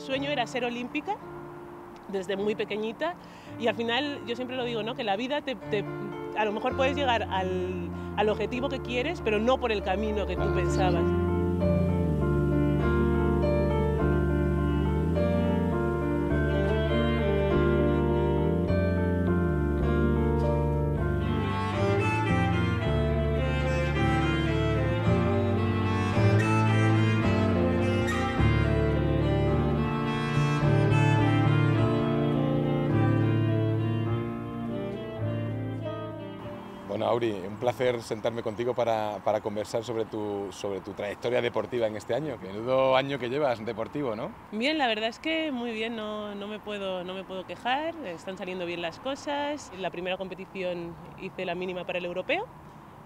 sueño era ser olímpica desde muy pequeñita y al final yo siempre lo digo, ¿no? que la vida te, a lo mejor puedes llegar al, al objetivo que quieres, pero no por el camino que tú pensabas. Bueno, Auri, un placer sentarme contigo para, para, conversar sobre tu, sobre tu trayectoria deportiva en este año. Menudo año que llevas deportivo, ¿no? Bien, la verdad es que muy bien, no, no, me puedo, no me puedo quejar, están saliendo bien las cosas. La primera competición hice la mínima para el europeo,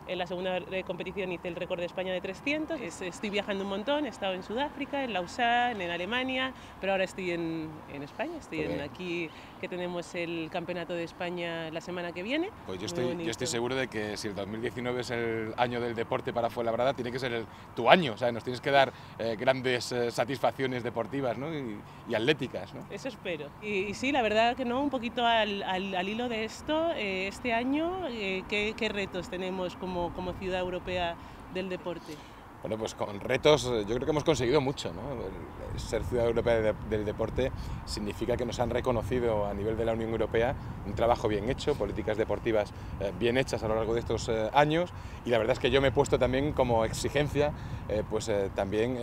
en la segunda competición hice el récord de España de 300. Estoy viajando un montón, he estado en Sudáfrica, en Lausanne, en Alemania, pero ahora estoy en, en España, estoy en, aquí que tenemos el Campeonato de España la semana que viene. Pues yo estoy, yo estoy seguro de que si el 2019 es el año del deporte para Fuenlabrada, tiene que ser el, tu año, o sea, nos tienes que dar eh, grandes eh, satisfacciones deportivas ¿no? y, y, atléticas. ¿no? Eso espero. Y, y, sí, la verdad que no, un poquito al, al, al hilo de esto, eh, este año, eh, ¿qué, ¿qué retos tenemos como como, ciudad europea del deporte? Bueno, pues con retos yo creo que hemos conseguido mucho. ¿no? Ser ciudad europea de, del deporte significa que nos han reconocido a nivel de la Unión Europea un trabajo bien hecho, políticas deportivas eh, bien hechas a lo largo de estos eh, años y la verdad es que yo me he puesto también como exigencia eh, pues también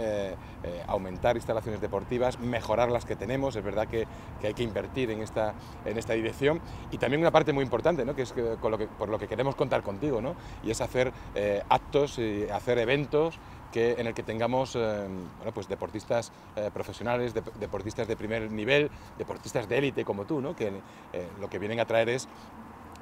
aumentar instalaciones deportivas, mejorar las que tenemos, es verdad que, hay que invertir en esta, en esta dirección y también una parte muy importante, ¿no? que es por lo que queremos contar contigo, ¿no? y es hacer actos y hacer eventos que, en el que tengamos eh, bueno, pues deportistas eh, profesionales, de, deportistas de primer nivel, deportistas de élite como tú, ¿no? que eh, lo que vienen a traer es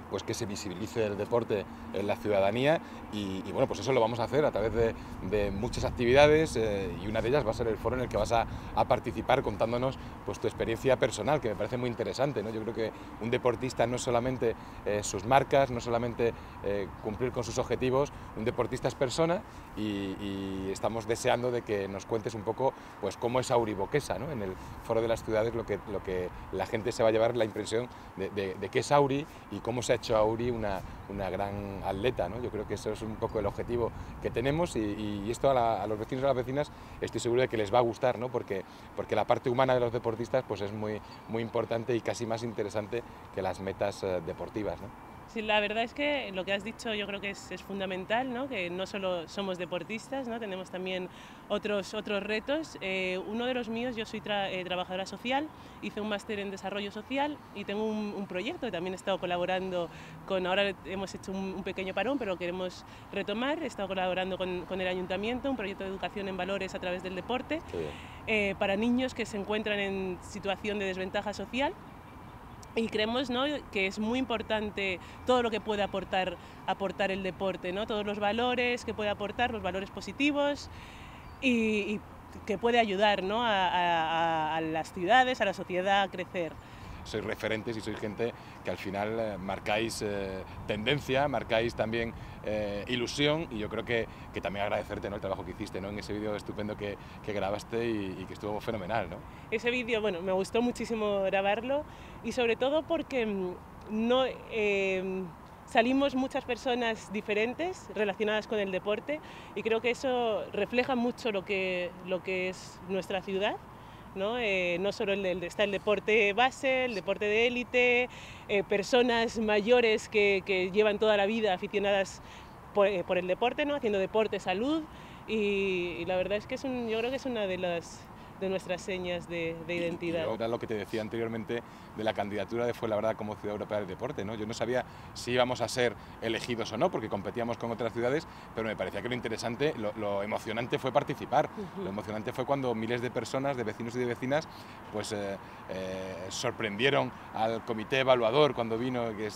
pues que se visibilice el deporte en la ciudadanía y, bueno, pues eso lo vamos a hacer a través de, muchas actividades eh, y una de ellas va a ser el foro en el que vas a, participar contándonos pues tu experiencia personal, que me parece muy interesante. ¿no? Yo creo que un deportista no es solamente eh, sus marcas, no solamente eh, cumplir con sus objetivos, un deportista es persona y, estamos deseando de que nos cuentes un poco pues cómo es Auri Boquesa, ¿no? en el foro de las ciudades lo que, lo que la gente se va a llevar la impresión de qué es Auri y cómo se ha hecho a Auri una, una gran atleta. ¿no? Yo creo que eso es un poco el objetivo que tenemos y, esto a, la, a, los vecinos y a las vecinas estoy seguro de que les va a gustar, ¿no? porque, porque la parte humana de los deportistas pues es muy, muy importante y casi más interesante que las metas uh, deportivas. ¿no? Sí, la verdad es que lo que has dicho yo creo que es, es fundamental, ¿no? que no solo somos deportistas, ¿no? tenemos también otros, otros retos. Eh, uno de los míos, yo soy tra eh, trabajadora social, hice un máster en desarrollo social y tengo un, un, proyecto que también he estado colaborando con, ahora hemos hecho un, un pequeño parón, pero queremos retomar, he estado colaborando con, con, el ayuntamiento, un proyecto de educación en valores a través del deporte, eh, para niños que se encuentran en situación de desventaja social y creemos ¿no? que es muy importante todo lo que puede aportar, aportar el deporte, ¿no? todos los valores que puede aportar, los valores positivos y, que puede ayudar ¿no? a, las ciudades, a la sociedad a crecer. Sois referentes y sois gente que al final eh, marcáis eh, tendencia, marcáis también eh, ilusión y yo creo que, que también agradecerte el trabajo que hiciste ¿no? en ese vídeo estupendo que, que grabaste y, y, que estuvo fenomenal. ¿no? Ese vídeo, bueno, me gustó muchísimo grabarlo y sobre todo porque mm, no, eh, salimos muchas personas diferentes relacionadas con el deporte y creo que eso refleja mucho lo que, lo que es nuestra ciudad. ¿No? Eh, no solo está el deporte base, el deporte de élite, eh, personas mayores que, que, llevan toda la vida aficionadas por, eh, por el deporte, ¿no? haciendo deporte, salud, y, y, la verdad es que es un, yo creo que es una de las, de nuestras señas de, de identidad. Y, ahora lo que te decía anteriormente de la candidatura de Fuenlabrada como Ciudad Europea del Deporte, ¿no? Yo no sabía si íbamos a ser elegidos o no, porque competíamos con otras ciudades, pero me parecía que lo interesante, lo, lo emocionante fue participar. Uh -huh. Lo emocionante fue cuando miles de personas, de vecinos y de vecinas, pues eh, eh, sorprendieron al comité evaluador cuando vino, que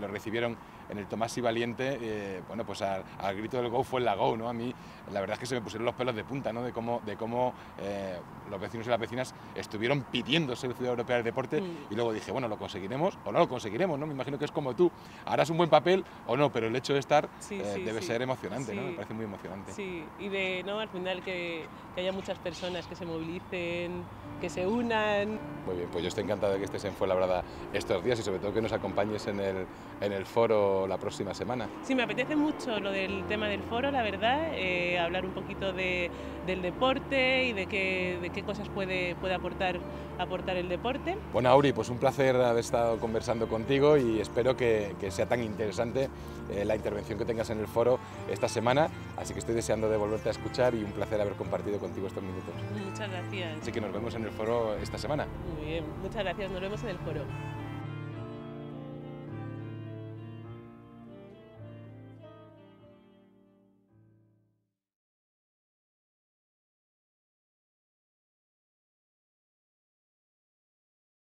lo recibieron en el Tomás y Valiente, eh, bueno, pues al, grito del Go fue la Go, ¿no? A mí la verdad es que se me pusieron los pelos de punta, ¿no? De cómo, de cómo eh, los vecinos y las vecinas estuvieron pidiendo ser Ciudad Europea del Deporte y luego dije, bueno, lo conseguiremos o no lo conseguiremos, ¿no? Me imagino que es como tú, harás un buen papel o no, pero el hecho de estar debe ser emocionante, ¿no? Me parece muy emocionante. Sí, y de, ¿no? Al final que, que haya muchas personas que se movilicen, que se unan. Muy bien, pues yo estoy encantado de que estés en Fuenlabrada estos días y sobre todo que nos acompañes en el, en el foro la próxima semana. Sí, me apetece mucho lo del tema del foro, la verdad, eh, hablar un poquito de, del deporte y de qué, de qué cosas puede, puede aportar, aportar el deporte. Bueno, Auri, pues un placer haber estado conversando contigo y espero que, que sea tan interesante eh, la intervención que tengas en el foro esta semana, así que estoy deseando de volverte a escuchar y un placer haber compartido contigo estos minutos. Muchas gracias. Así que nos vemos en el foro esta semana. Muy bien, muchas gracias, nos vemos en el foro.